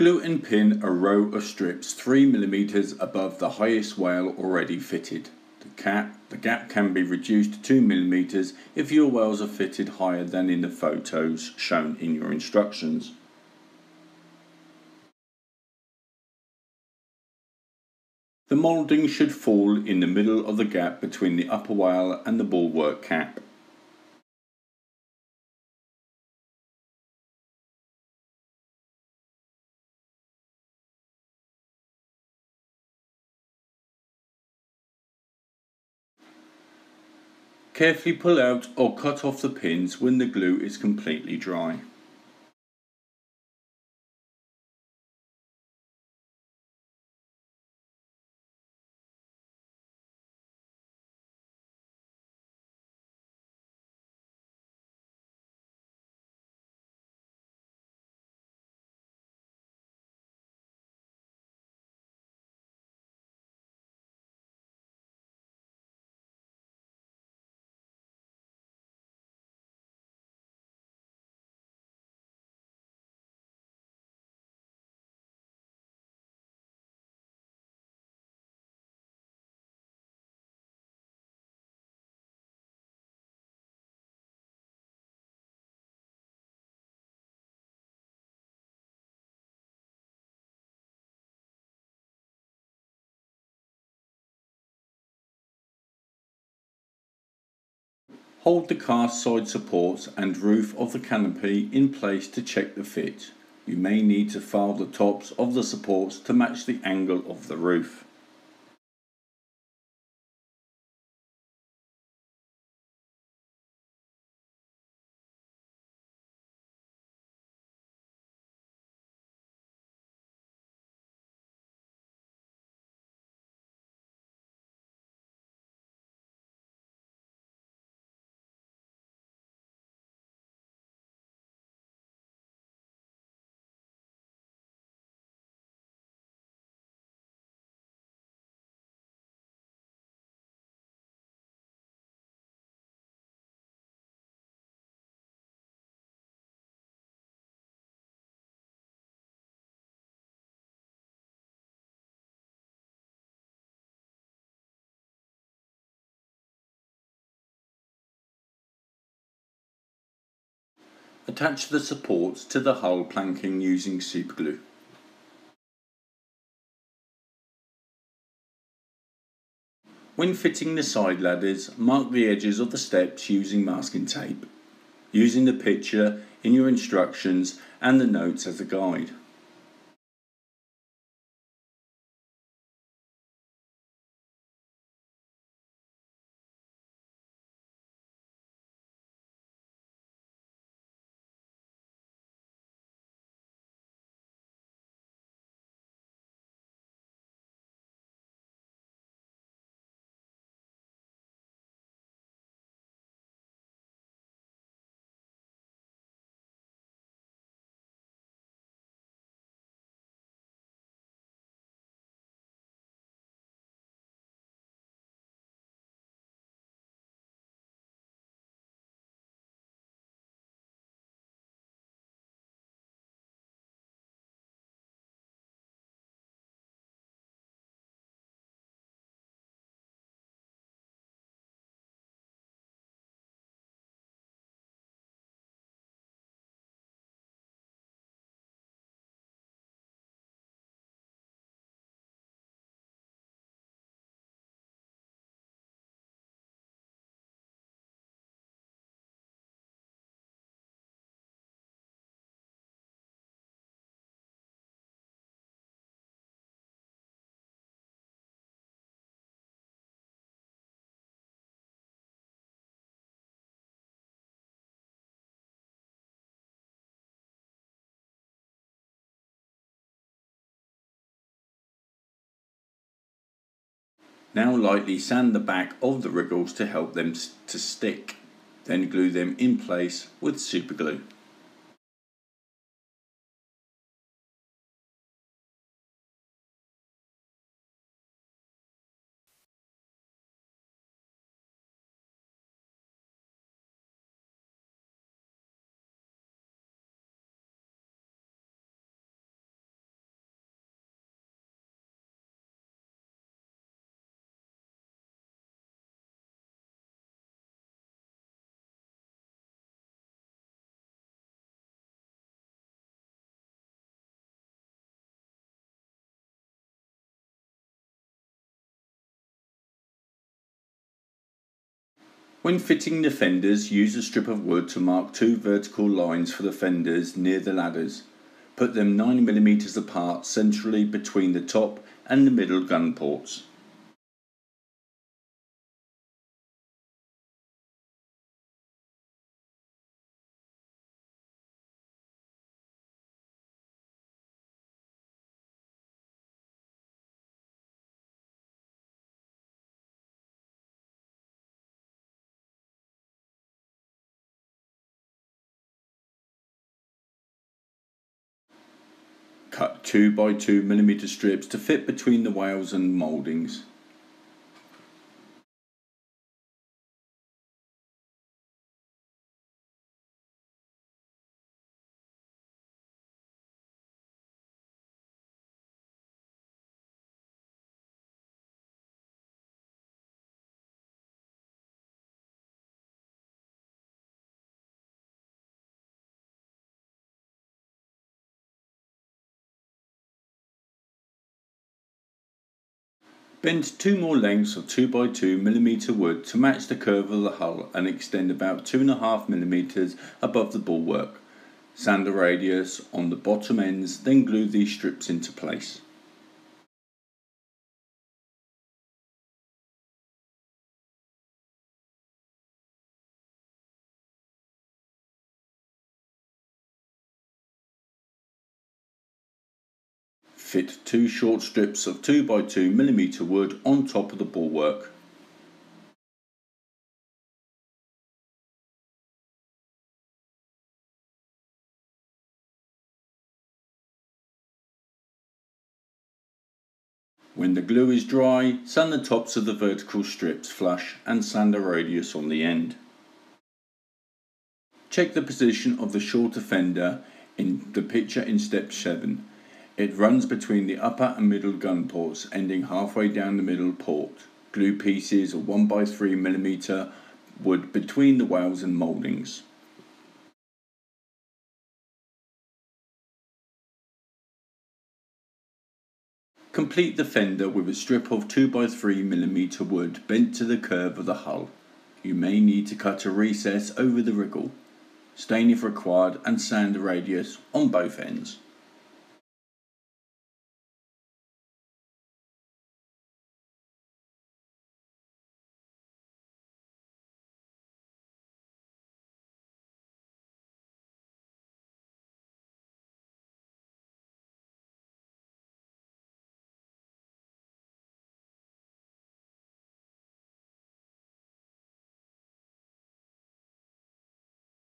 Glue and pin a row of strips 3mm above the highest wale already fitted. The, cap, the gap can be reduced to 2mm if your wales are fitted higher than in the photos shown in your instructions. The moulding should fall in the middle of the gap between the upper wale and the bulwark cap. Carefully pull out or cut off the pins when the glue is completely dry. Hold the cast side supports and roof of the canopy in place to check the fit. You may need to file the tops of the supports to match the angle of the roof. Attach the supports to the hull planking using superglue. When fitting the side ladders, mark the edges of the steps using masking tape, using the picture in your instructions and the notes as a guide. Now lightly sand the back of the wriggles to help them to stick. Then glue them in place with superglue. When fitting the fenders, use a strip of wood to mark two vertical lines for the fenders near the ladders. Put them 9mm apart centrally between the top and the middle gun ports. Cut 2 by 2 mm strips to fit between the wales and mouldings. Bend two more lengths of 2x2 mm wood to match the curve of the hull and extend about 2.5 mm above the bulwark. Sand the radius on the bottom ends, then glue these strips into place. Fit two short strips of 2x2 mm wood on top of the bulwark. When the glue is dry, sand the tops of the vertical strips flush and sand a radius on the end. Check the position of the shorter fender in the picture in step 7 it runs between the upper and middle gun ports, ending halfway down the middle port. Glue pieces of 1x3mm wood between the wales and mouldings. Complete the fender with a strip of 2x3mm wood bent to the curve of the hull. You may need to cut a recess over the wriggle. Stain if required and sand the radius on both ends.